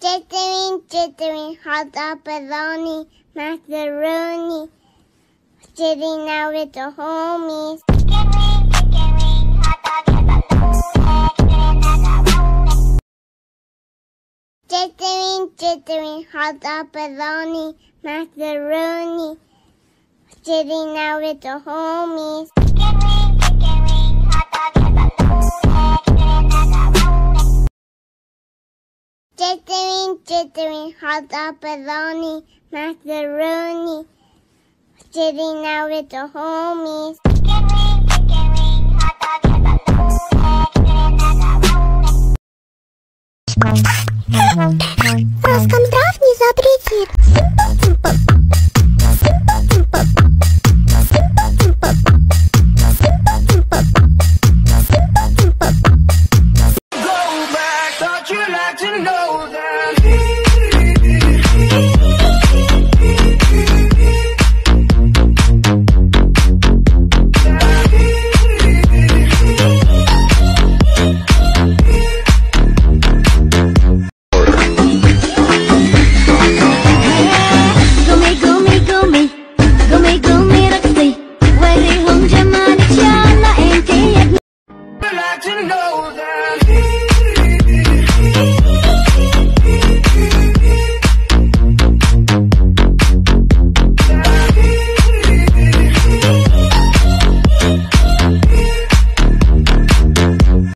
Jittering, jittering, hot dog, bologna, macaroni. Sitting out with the homies. Jittering, jittering, hot dog, bologna, macaroni. Sitting out with the homies. Jittering, jittering, hot dog, bologna, macaroni. Sitting out with the homies. Роскомздрав не запретит. older.